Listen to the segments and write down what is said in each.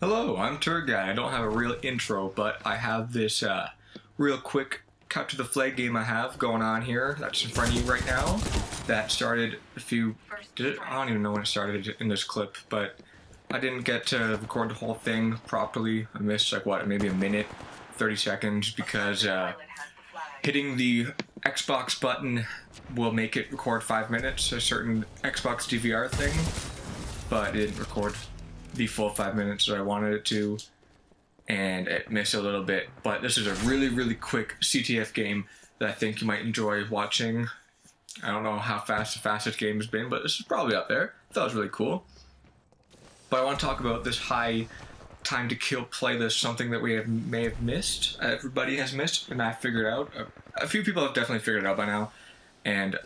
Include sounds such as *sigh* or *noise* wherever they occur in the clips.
Hello, I'm Turretguy. I don't have a real intro, but I have this uh, real quick capture the flag game I have going on here. That's in front of you right now. That started a few. Did it? I don't even know when it started in this clip, but I didn't get to record the whole thing properly. I missed like what, maybe a minute, 30 seconds because uh, hitting the Xbox button will make it record five minutes, a certain Xbox DVR thing, but it didn't record the full five minutes that I wanted it to, and it missed a little bit. But this is a really, really quick CTF game that I think you might enjoy watching. I don't know how fast the fastest game has been, but this is probably up there. That was really cool. But I want to talk about this high time to kill playlist, something that we have may have missed. Everybody has missed, and I figured out. A, a few people have definitely figured it out by now, and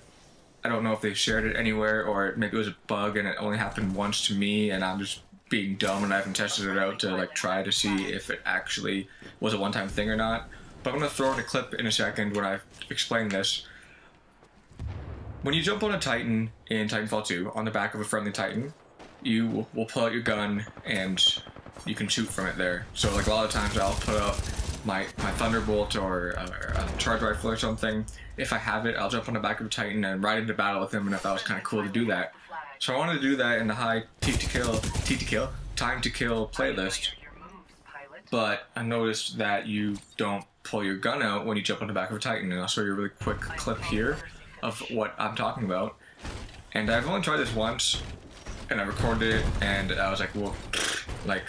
I don't know if they shared it anywhere or maybe it was a bug and it only happened once to me, and I'm just being dumb and I haven't tested it out to like try to see if it actually was a one-time thing or not. But I'm gonna throw in a clip in a second when I explain this. When you jump on a Titan in Titanfall 2 on the back of a friendly Titan, you will pull out your gun and you can shoot from it there. So like a lot of times I'll put up my, my Thunderbolt or, uh, a charge rifle or something. If I have it, I'll jump on the back of a Titan and ride into battle with him and I thought it was kind of cool to do that. So I wanted to do that in the high T to kill, T to kill, time to kill playlist. But I noticed that you don't pull your gun out when you jump on the back of a Titan and I'll show you a really quick clip here of what I'm talking about. And I've only tried this once and I recorded it and I was like, well, *laughs* like,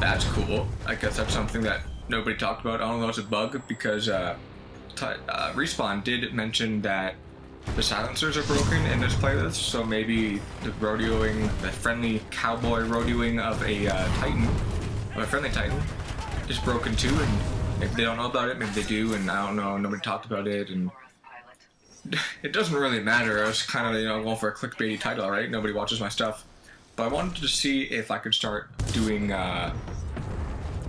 that's cool. I guess that's something that nobody talked about. I don't know if it's a bug because uh, uh, Respawn did mention that the silencers are broken in this playlist, so maybe the rodeoing, the friendly cowboy rodeoing of a uh, Titan, of a friendly Titan, is broken too, and if they don't know about it, maybe they do, and I don't know, nobody talked about it, and *laughs* it doesn't really matter. I was kind of, you know, going for a clickbaity title, right? Nobody watches my stuff. But I wanted to see if I could start doing, uh,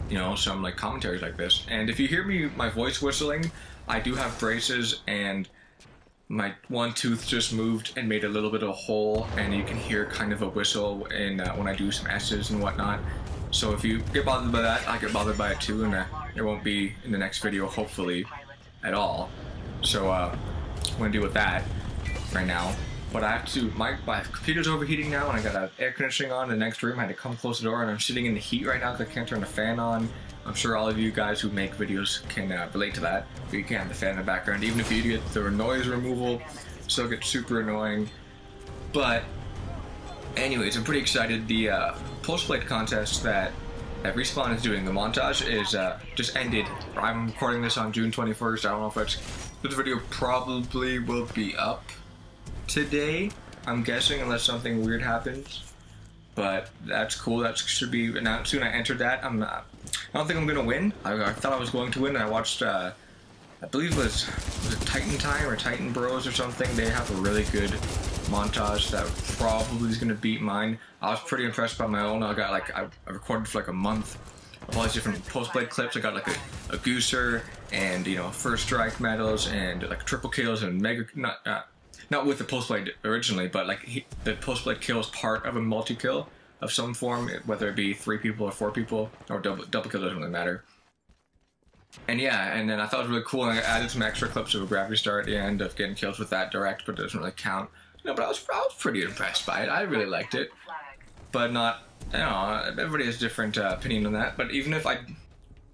you know, some like commentaries like this. And if you hear me, my voice whistling, I do have braces and my one tooth just moved and made a little bit of a hole and you can hear kind of a whistle in, uh, when I do some S's and whatnot. So if you get bothered by that, I get bothered by it too and uh, it won't be in the next video hopefully at all. So uh, I'm gonna deal with that right now. But I have to, my, my computer's overheating now and I got an air conditioning on in the next room. I had to come close the door and I'm sitting in the heat right now because I can't turn the fan on. I'm sure all of you guys who make videos can uh, relate to that. You can have the fan in the background. Even if you get the noise removal, still gets super annoying. But anyways, I'm pretty excited. The uh, pulse-blade contest that, that Respawn is doing, the montage, is uh, just ended. I'm recording this on June 21st. I don't know if it's... This video probably will be up today, I'm guessing, unless something weird happens. But that's cool. That should be announced soon. I entered that. I'm not. I don't think I'm gonna win. I, I thought I was going to win. and I watched. Uh, I believe it was was it Titan Time or Titan Bros or something. They have a really good montage that probably is gonna beat mine. I was pretty impressed by my own. I got like I, I recorded for like a month of all these different pulse blade clips. I got like a, a gooser and you know first strike medals and like triple kills and mega not. Not with the pulse blade originally, but like he, the pulse blade kill is part of a multi kill of some form, whether it be three people or four people, or double double kill doesn't really matter. And yeah, and then I thought it was really cool, and I added some extra clips of a gravity star at the end of getting kills with that direct, but it doesn't really count. No, but I was, I was pretty impressed by it. I really liked it, but not. You know, everybody has different uh, opinion on that. But even if I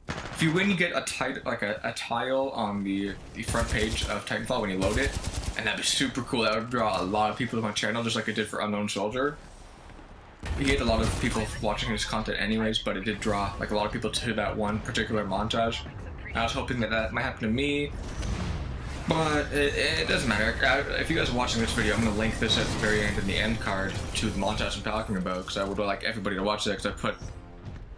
if you win, you get a tit like a, a, tile on the, the front page of Titanfall when you load it, and that'd be super cool. That would draw a lot of people to my channel, just like it did for Unknown Soldier. You get a lot of people watching his content anyways, but it did draw like a lot of people to that one particular montage. I was hoping that that might happen to me, but it, it doesn't matter. If you guys are watching this video, I'm going to link this at the very end in the end card to the montage I'm talking about, because I would like everybody to watch that, because I put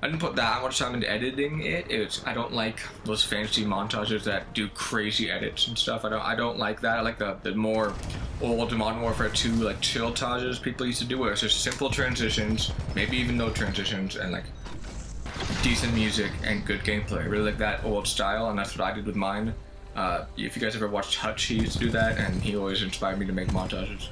I didn't put that much time into editing it. It's I don't like those fancy montages that do crazy edits and stuff. I don't I don't like that. I like the, the more old Modern Warfare 2 like chill montages people used to do where it's just simple transitions, maybe even no transitions, and like decent music and good gameplay. I really like that old style, and that's what I did with mine. Uh, if you guys ever watched Hutch, he used to do that, and he always inspired me to make montages.